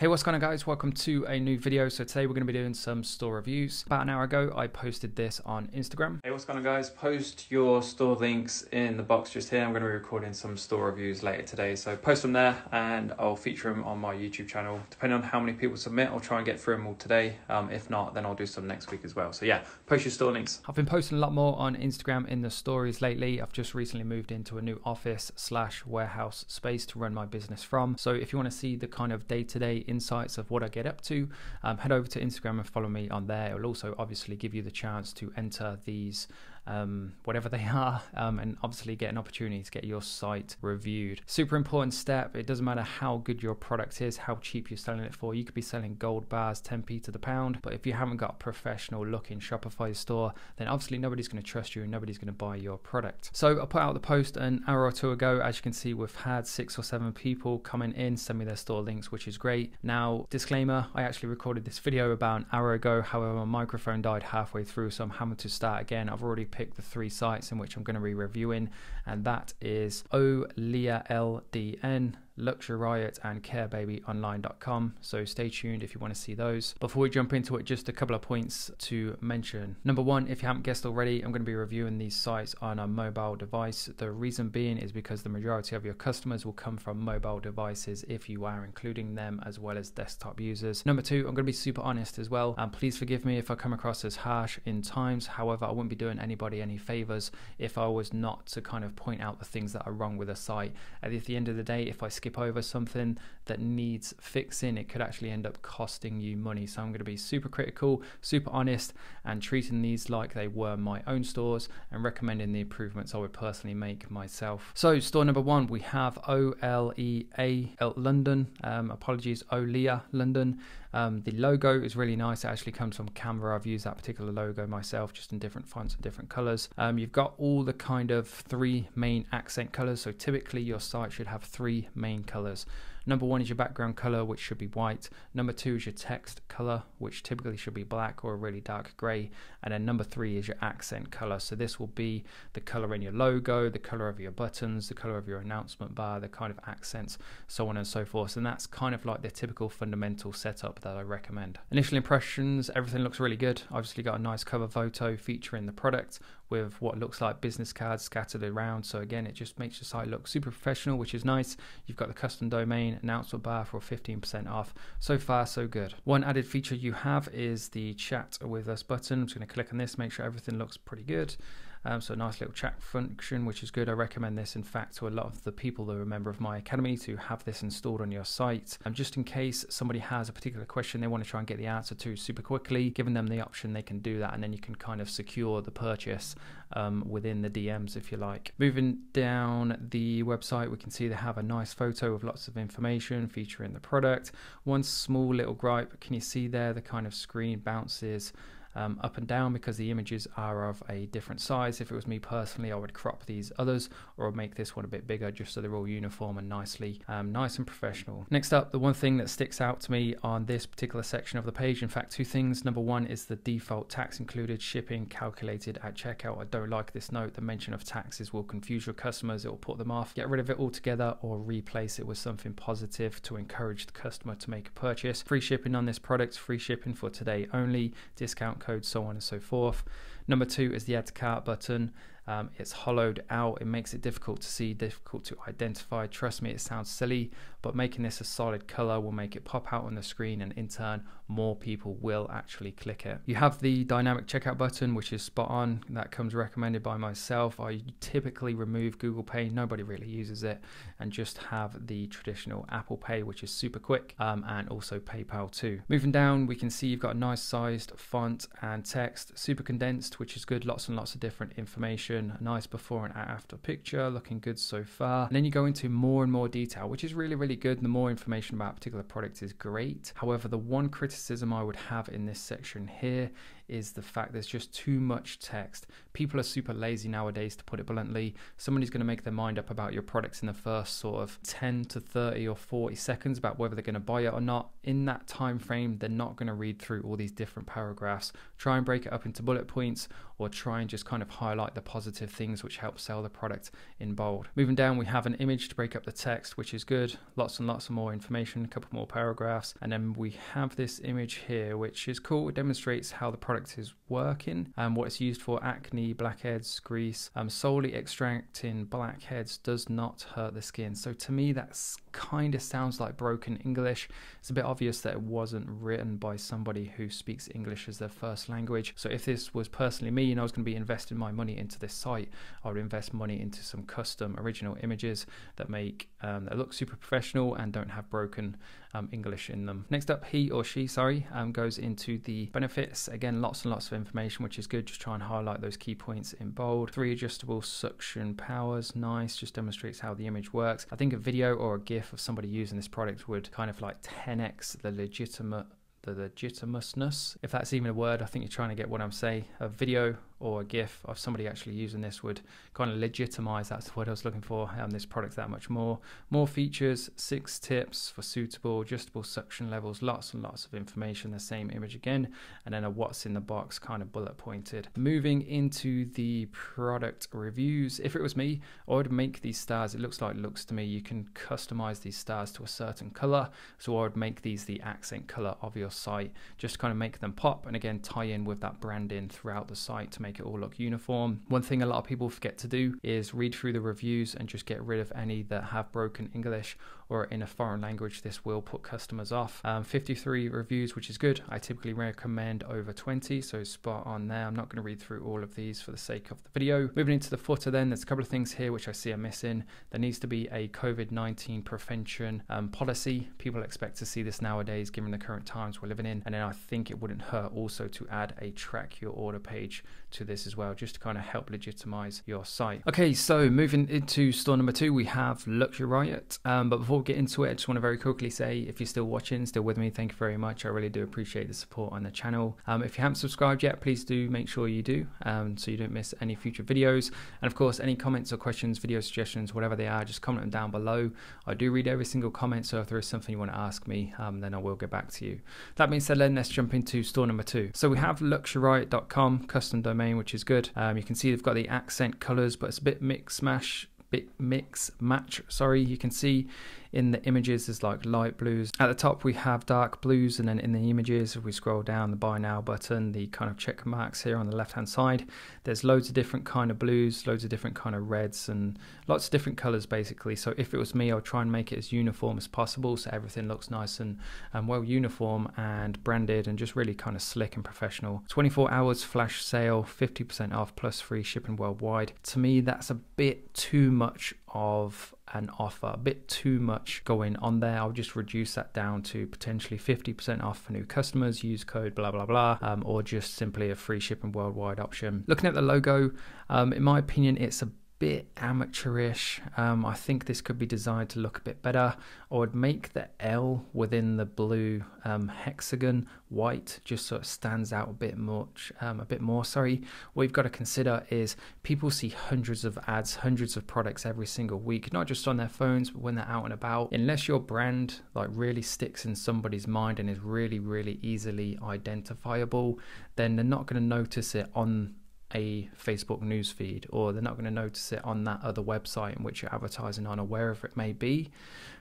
Hey, what's going on guys? Welcome to a new video. So today we're going to be doing some store reviews. About an hour ago, I posted this on Instagram. Hey, what's going on guys? Post your store links in the box just here. I'm going to be recording some store reviews later today. So post them there and I'll feature them on my YouTube channel. Depending on how many people submit, I'll try and get through them all today. Um, if not, then I'll do some next week as well. So yeah, post your store links. I've been posting a lot more on Instagram in the stories lately. I've just recently moved into a new office slash warehouse space to run my business from. So if you want to see the kind of day-to-day insights of what I get up to, um, head over to Instagram and follow me on there. It will also obviously give you the chance to enter these um, whatever they are, um, and obviously get an opportunity to get your site reviewed. Super important step. It doesn't matter how good your product is, how cheap you're selling it for. You could be selling gold bars 10p to the pound, but if you haven't got a professional looking Shopify store, then obviously nobody's going to trust you and nobody's going to buy your product. So I put out the post an hour or two ago. As you can see, we've had six or seven people coming in, send me their store links, which is great. Now, disclaimer, I actually recorded this video about an hour ago. However, my microphone died halfway through, so I'm having to start again. I've already picked the three sites in which I'm going to be reviewing, and that is OLEALDN Luxury Riot and CareBabyOnline.com. So stay tuned if you want to see those. Before we jump into it, just a couple of points to mention. Number one, if you haven't guessed already, I'm going to be reviewing these sites on a mobile device. The reason being is because the majority of your customers will come from mobile devices if you are including them as well as desktop users. Number two, I'm going to be super honest as well. And please forgive me if I come across as harsh in times. However, I wouldn't be doing anybody any favors if I was not to kind of point out the things that are wrong with a site. At the end of the day, if I skip over something that needs fixing, it could actually end up costing you money. So I'm going to be super critical, super honest, and treating these like they were my own stores and recommending the improvements I would personally make myself. So, store number one, we have OLEA London. Um, apologies, OLEA London. Um, the logo is really nice. It actually comes from Canva. I've used that particular logo myself, just in different fonts and different colors. Um, you've got all the kind of three main accent colors. So typically your site should have three main colors. Number one is your background color, which should be white. Number two is your text color, which typically should be black or a really dark gray. And then number three is your accent color. So this will be the color in your logo, the color of your buttons, the color of your announcement bar, the kind of accents, so on and so forth. And that's kind of like the typical fundamental setup that I recommend. Initial impressions, everything looks really good. Obviously got a nice cover photo featuring the product with what looks like business cards scattered around. So again, it just makes your site look super professional, which is nice. You've got the custom domain announcement bar for 15% off. So far, so good. One added feature you have is the chat with us button. I'm just to click on this, make sure everything looks pretty good. Um, so a nice little chat function, which is good. I recommend this, in fact, to a lot of the people that are a member of my academy to have this installed on your site. And um, just in case somebody has a particular question they want to try and get the answer to super quickly, giving them the option, they can do that, and then you can kind of secure the purchase um, within the DMs, if you like. Moving down the website, we can see they have a nice photo of lots of information featuring the product. One small little gripe, can you see there the kind of screen bounces? Um, up and down because the images are of a different size. If it was me personally, I would crop these others or make this one a bit bigger just so they're all uniform and nicely um, nice and professional. Next up, the one thing that sticks out to me on this particular section of the page, in fact, two things. Number one is the default tax included shipping calculated at checkout. I don't like this note. The mention of taxes will confuse your customers, it will put them off. Get rid of it altogether or replace it with something positive to encourage the customer to make a purchase. Free shipping on this product, free shipping for today only, discount code, so on and so forth. Number two is the add to cart button. Um, it's hollowed out. It makes it difficult to see, difficult to identify. Trust me, it sounds silly, but making this a solid color will make it pop out on the screen and in turn, more people will actually click it. You have the dynamic checkout button, which is spot on. That comes recommended by myself. I typically remove Google Pay. Nobody really uses it and just have the traditional Apple Pay, which is super quick um, and also PayPal too. Moving down, we can see you've got a nice sized font and text, super condensed, which is good. Lots and lots of different information. A nice before and after picture, looking good so far. And then you go into more and more detail, which is really, really good. The more information about a particular product is great. However, the one criticism I would have in this section here is the fact there's just too much text. People are super lazy nowadays, to put it bluntly. Somebody's going to make their mind up about your products in the first sort of 10 to 30 or 40 seconds about whether they're going to buy it or not. In that time frame, they're not going to read through all these different paragraphs. Try and break it up into bullet points or try and just kind of highlight the positive things which help sell the product in bold. Moving down, we have an image to break up the text, which is good. Lots and lots of more information, a couple more paragraphs. And then we have this image here, which is cool. It demonstrates how the product is working and what it's used for acne, blackheads, grease. Um, solely extracting blackheads does not hurt the skin. So to me, that's kind of sounds like broken English. It's a bit obvious that it wasn't written by somebody who speaks English as their first language. So if this was personally me, and I was going to be investing my money into this site, I would invest money into some custom original images that make um, that look super professional and don't have broken um, English in them. Next up, he or she, sorry, um, goes into the benefits. Again, lots and lots of information, which is good. Just try and highlight those key points in bold. Three adjustable suction powers, nice. Just demonstrates how the image works. I think a video or a GIF of somebody using this product would kind of like 10x the legitimate the legitimateness, if that's even a word. I think you're trying to get what I'm saying. A video or a GIF of somebody actually using this would kind of legitimize that's what I was looking for um, this product that much more. More features, six tips for suitable adjustable suction levels, lots and lots of information, the same image again, and then a what's in the box kind of bullet pointed. Moving into the product reviews, if it was me, I would make these stars, it looks like it looks to me, you can customize these stars to a certain color. So I would make these the accent color of your site, just kind of make them pop and again tie in with that branding throughout the site to make make it all look uniform. One thing a lot of people forget to do is read through the reviews and just get rid of any that have broken English or in a foreign language. This will put customers off. Um, 53 reviews, which is good. I typically recommend over 20, so spot on there. I'm not going to read through all of these for the sake of the video. Moving into the footer, then there's a couple of things here which I see are missing. There needs to be a COVID 19 prevention um, policy. People expect to see this nowadays, given the current times we're living in. And then I think it wouldn't hurt also to add a track your order page to this as well, just to kind of help legitimize your site. Okay, so moving into store number two, we have Luxury Riot. Um, but before get into it, I just want to very quickly say if you're still watching, still with me, thank you very much. I really do appreciate the support on the channel. Um, if you haven't subscribed yet, please do make sure you do um, so you don't miss any future videos. And of course, any comments or questions, video suggestions, whatever they are, just comment them down below. I do read every single comment, so if there is something you want to ask me, um, then I will get back to you. That being said, then let's jump into store number two. So we have luxuryriot.com custom domain, which is good. Um, you can see they've got the accent colors, but it's a bit mix mash bit mix match sorry you can see in the images there's like light blues. At the top we have dark blues and then in the images if we scroll down the buy now button the kind of check marks here on the left hand side there's loads of different kind of blues loads of different kind of reds and lots of different colors basically. So if it was me i'll try and make it as uniform as possible so everything looks nice and, and well uniform and branded and just really kind of slick and professional. 24 hours flash sale 50% off plus free shipping worldwide. To me that's a bit too much of an offer, a bit too much going on there. I'll just reduce that down to potentially 50% off for new customers, use code blah blah blah, um, or just simply a free shipping worldwide option. Looking at the logo, um, in my opinion, it's a bit amateurish. Um, I think this could be designed to look a bit better. I would make the L within the blue um, hexagon white, just so it stands out a bit much, um, a bit more. Sorry. What you've got to consider is people see hundreds of ads, hundreds of products every single week, not just on their phones, but when they're out and about. Unless your brand like really sticks in somebody's mind and is really, really easily identifiable, then they're not going to notice it on a Facebook news feed, or they're not going to notice it on that other website in which you're advertising on, or wherever it may be.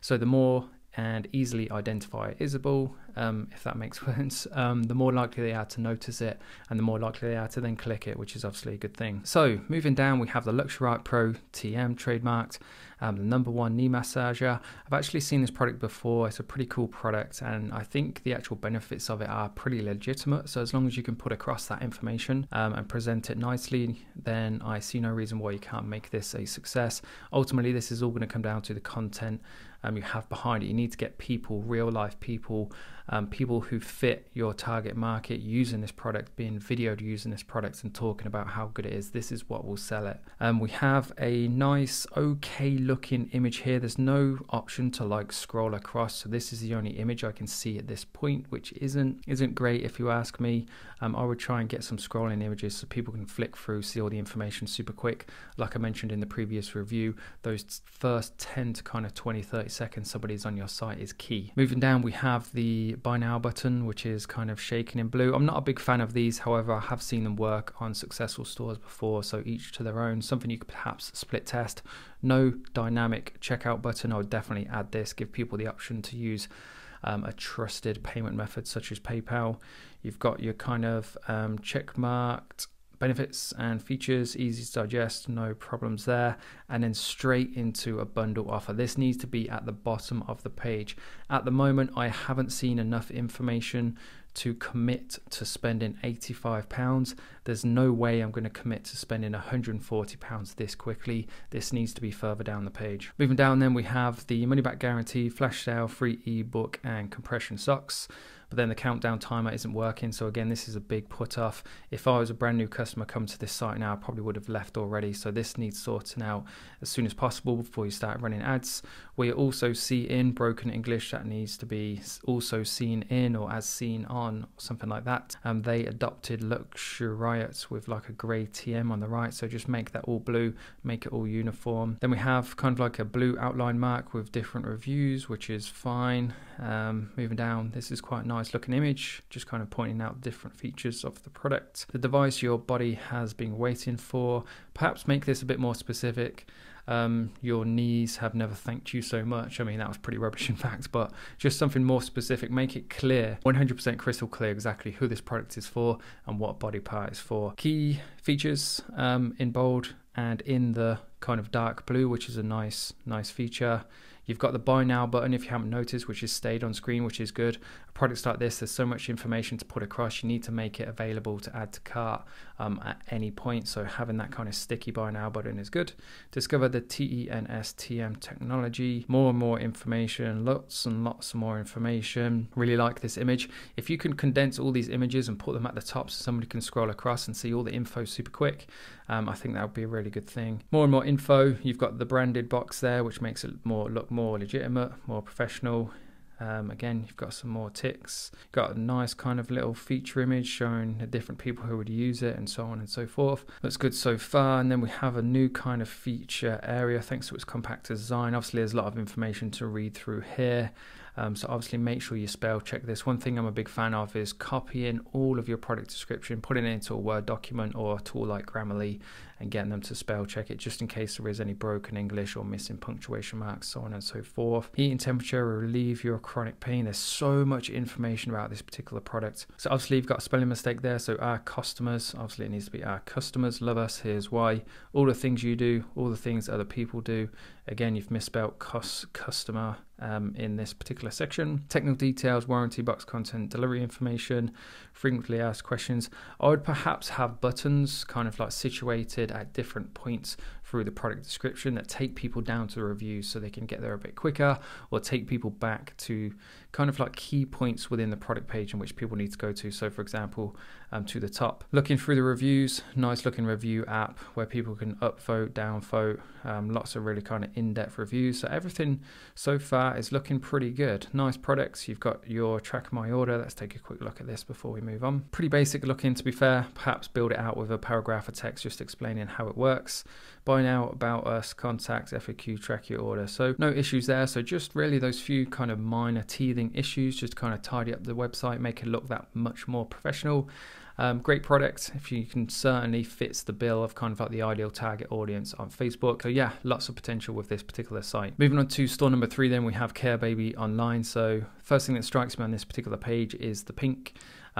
So the more and easily identifiable, um, if that makes sense, um, the more likely they are to notice it and the more likely they are to then click it, which is obviously a good thing. So moving down, we have the Luxury Pro TM trademarked, um, the number one knee massager. I've actually seen this product before. It's a pretty cool product and I think the actual benefits of it are pretty legitimate. So as long as you can put across that information um, and present it nicely, then I see no reason why you can't make this a success. Ultimately, this is all going to come down to the content um, you have behind it. You need to get people, real life people, um, people who fit your target market using this product, being videoed using this product and talking about how good it is. This is what will sell it. Um, we have a nice, okay looking image here. There's no option to like scroll across, so this is the only image I can see at this point, which isn't isn't great if you ask me. Um, I would try and get some scrolling images so people can flick through, see all the information super quick. Like I mentioned in the previous review, those first 10 to kind of 20, 30 seconds somebody's on your site is key. Moving down, we have the buy now button, which is kind of shaken in blue. I'm not a big fan of these, however, I have seen them work on successful stores before, so each to their own. Something you could perhaps split test. No dynamic checkout button. I would definitely add this, give people the option to use um, a trusted payment method such as PayPal. You've got your kind of um, check marked benefits and features, easy to digest, no problems there. And then straight into a bundle offer. This needs to be at the bottom of the page. At the moment, I haven't seen enough information to commit to spending £85. There's no way I'm going to commit to spending £140 this quickly. This needs to be further down the page. Moving down, then we have the money back guarantee, flash sale, free ebook, and compression socks but then the countdown timer isn't working. So again, this is a big put off. If I was a brand new customer come to this site now, I probably would have left already. So this needs sorting out as soon as possible before you start running ads. We also see in broken English that needs to be also seen in or as seen on something like that. Um, they adopted Luxuriate with like a grey TM on the right. So just make that all blue, make it all uniform. Then we have kind of like a blue outline mark with different reviews, which is fine. Um, moving down, this is quite a nice looking image, just kind of pointing out different features of the product. The device your body has been waiting for, perhaps make this a bit more specific. Um, your knees have never thanked you so much. I mean, that was pretty rubbish in fact, but just something more specific. Make it clear, 100% crystal clear exactly who this product is for and what body part is for. Key features um, in bold and in the kind of dark blue, which is a nice, nice feature. You've got the buy now button if you haven't noticed, which is stayed on screen, which is good. Products like this, there's so much information to put across. You need to make it available to add to cart um, at any point. So having that kind of sticky buy now button is good. Discover the TENSTM technology. More and more information, lots and lots more information. Really like this image. If you can condense all these images and put them at the top so somebody can scroll across and see all the info super quick, um, I think that would be a really good thing. More and more info. You've got the branded box there, which makes it more look more legitimate, more professional. Um, again, you've got some more ticks. Got a nice kind of little feature image showing the different people who would use it and so on and so forth. Looks good so far. And then we have a new kind of feature area thanks to its compact design. Obviously, there's a lot of information to read through here. Um, so obviously make sure you spell check this. One thing I'm a big fan of is copying all of your product description, putting it into a Word document or a tool like Grammarly and getting them to spell check it just in case there is any broken English or missing punctuation marks, so on and so forth. Heat and temperature relieve your chronic pain. There's so much information about this particular product. So obviously you've got a spelling mistake there. So our customers, obviously it needs to be our customers love us. Here's why. All the things you do, all the things other people do. Again, you've misspelled cost customer um, in this particular section. Technical details, warranty box content, delivery information, frequently asked questions. I would perhaps have buttons kind of like situated at different points through the product description that take people down to the reviews so they can get there a bit quicker or take people back to kind of like key points within the product page in which people need to go to. So, for example, um, to the top, looking through the reviews, nice looking review app where people can upvote, downvote, um, lots of really kind of in depth reviews. So, everything so far is looking pretty good. Nice products. You've got your track my order. Let's take a quick look at this before we move on. Pretty basic looking, to be fair. Perhaps build it out with a paragraph of text just explaining how it works. Now, about us, contact, FAQ, track your order. So no issues there. So just really those few kind of minor teething issues, just kind of tidy up the website, make it look that much more professional. Um, great product. If you can certainly fits the bill of kind of like the ideal target audience on Facebook. So yeah, lots of potential with this particular site. Moving on to store number three, then we have Care Baby Online. So First thing that strikes me on this particular page is the pink.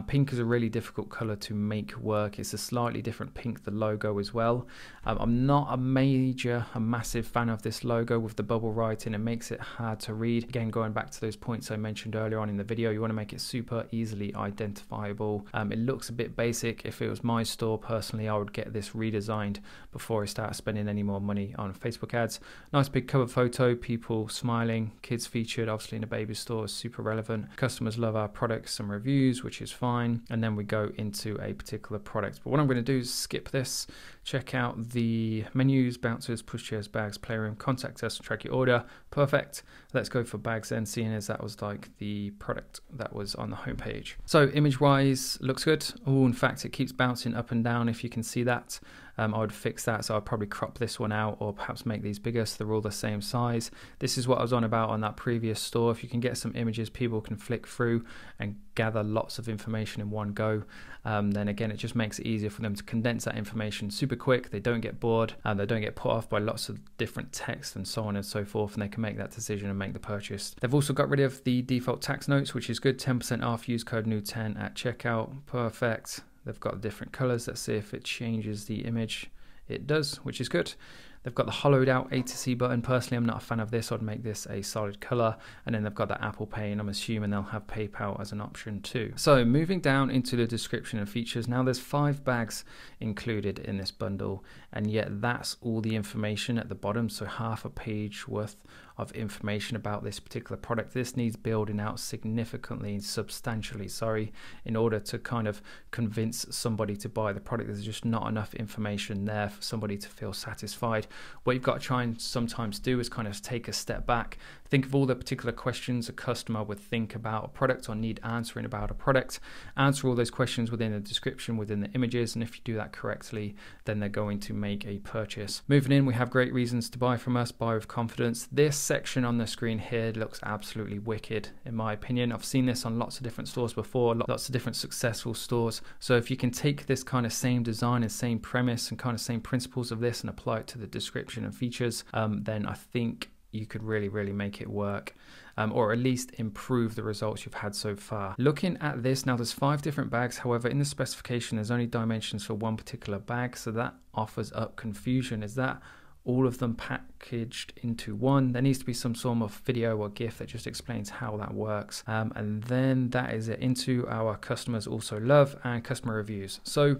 Pink is a really difficult color to make work. It's a slightly different pink, the logo as well. Um, I'm not a major, a massive fan of this logo with the bubble writing. It makes it hard to read. Again, going back to those points I mentioned earlier on in the video, you want to make it super easily identifiable. Um, it looks a bit basic. If it was my store personally, I would get this redesigned before I start spending any more money on Facebook ads. Nice big cover photo, people smiling, kids featured, obviously in a baby store super relevant. Customers love our products and reviews, which is fine. And then we go into a particular product. But what I'm going to do is skip this, check out the menus, bouncers, pushchairs, bags, playroom, contact us, track your order. Perfect. Let's go for bags then, seeing as that was like the product that was on the homepage. So image wise, looks good. Oh, in fact, it keeps bouncing up and down if you can see that um, I would fix that. So I'd probably crop this one out or perhaps make these bigger so they're all the same size. This is what I was on about on that previous store. If you can get some images people can flick through and gather lots of information in one go, um, then again, it just makes it easier for them to condense that information super quick. They don't get bored and they don't get put off by lots of different text and so on and so forth. And they can make that decision and make the purchase. They've also got rid of the default tax notes, which is good. 10% off, use code NEW10 at checkout. Perfect. They've got different colors. Let's see if it changes the image. It does, which is good. They've got the hollowed out ATC button. Personally, I'm not a fan of this. I'd make this a solid color. And then they've got the Apple Pay, and I'm assuming they'll have PayPal as an option too. So moving down into the description and features. Now there's five bags included in this bundle, and yet that's all the information at the bottom. So half a page worth of information about this particular product. This needs building out significantly, substantially, sorry, in order to kind of convince somebody to buy the product. There's just not enough information there for somebody to feel satisfied. What you've got to try and sometimes do is kind of take a step back, think of all the particular questions a customer would think about a product or need answering about a product, answer all those questions within the description, within the images, and if you do that correctly, then they're going to make a purchase. Moving in, we have great reasons to buy from us, buy with confidence. This section on the screen here looks absolutely wicked, in my opinion. I've seen this on lots of different stores before, lots of different successful stores. So if you can take this kind of same design and same premise and kind of same principles of this and apply it to the description and features, um, then I think you could really, really make it work. Um, or at least improve the results you've had so far. Looking at this now, there's five different bags. However, in the specification, there's only dimensions for one particular bag, so that offers up confusion. Is that all of them packaged into one. There needs to be some sort of video or GIF that just explains how that works. Um, and then that is it into our customers also love and customer reviews. So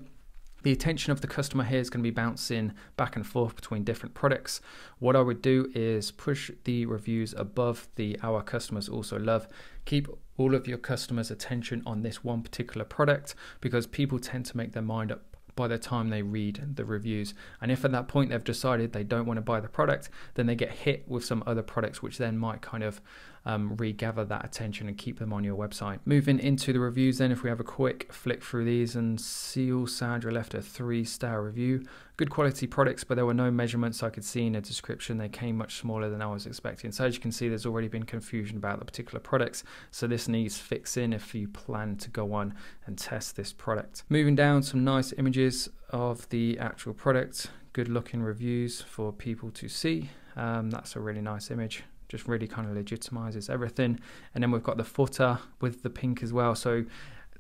the attention of the customer here is going to be bouncing back and forth between different products. What I would do is push the reviews above the our customers also love. Keep all of your customers' attention on this one particular product because people tend to make their mind up by the time they read the reviews. And if at that point they've decided they don't want to buy the product, then they get hit with some other products, which then might kind of um, regather that attention and keep them on your website. Moving into the reviews, then, if we have a quick flick through these, and see, Seal Sandra left a three star review. Good quality products, but there were no measurements I could see in a description. They came much smaller than I was expecting. So, as you can see, there's already been confusion about the particular products. So, this needs fixing if you plan to go on and test this product. Moving down, some nice images of the actual product. Good looking reviews for people to see. Um, that's a really nice image just really kind of legitimizes everything. And then we've got the footer with the pink as well. So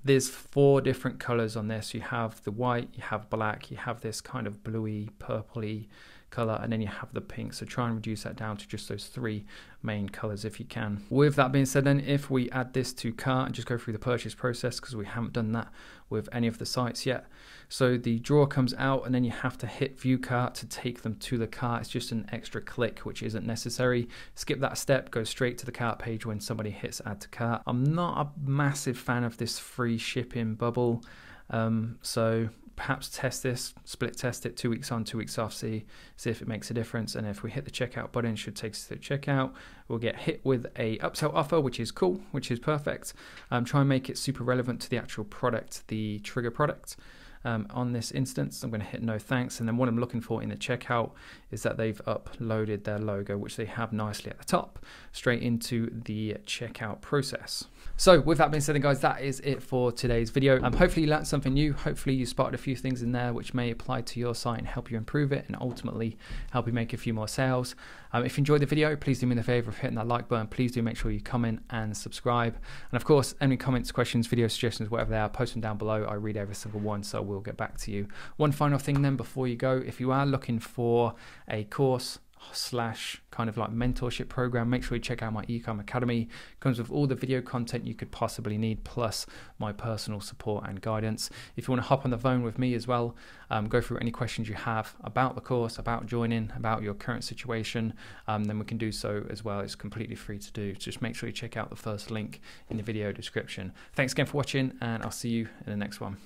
there's four different colors on this. You have the white, you have black, you have this kind of bluey, purpley color, and then you have the pink. So try and reduce that down to just those three main colors if you can. With that being said, then if we add this to cart and just go through the purchase process because we haven't done that with any of the sites yet. So the drawer comes out and then you have to hit view cart to take them to the cart. It's just an extra click which isn't necessary. Skip that step, go straight to the cart page when somebody hits add to cart. I'm not a massive fan of this free shipping bubble. Um, so perhaps test this, split test it two weeks on, two weeks off, see see if it makes a difference. And if we hit the checkout button, should take us to the checkout. We'll get hit with a upsell offer, which is cool, which is perfect. Um, try and make it super relevant to the actual product, the trigger product. Um, on this instance, I'm going to hit no thanks. And then what I'm looking for in the checkout is that they've uploaded their logo, which they have nicely at the top, straight into the checkout process. So, with that being said, guys, that is it for today's video. Um, hopefully, you learned something new. Hopefully, you spotted a few things in there which may apply to your site and help you improve it and ultimately help you make a few more sales. Um, if you enjoyed the video, please do me the favor of hitting that like button. Please do make sure you comment and subscribe. And of course, any comments, questions, video suggestions, whatever they are, post them down below. I read every single one, so we'll get back to you. One final thing then before you go if you are looking for a course, slash kind of like mentorship program. Make sure you check out my ecom academy. It comes with all the video content you could possibly need plus my personal support and guidance. If you want to hop on the phone with me as well um, go through any questions you have about the course about joining about your current situation um, then we can do so as well. It's completely free to do. Just make sure you check out the first link in the video description. Thanks again for watching and i'll see you in the next one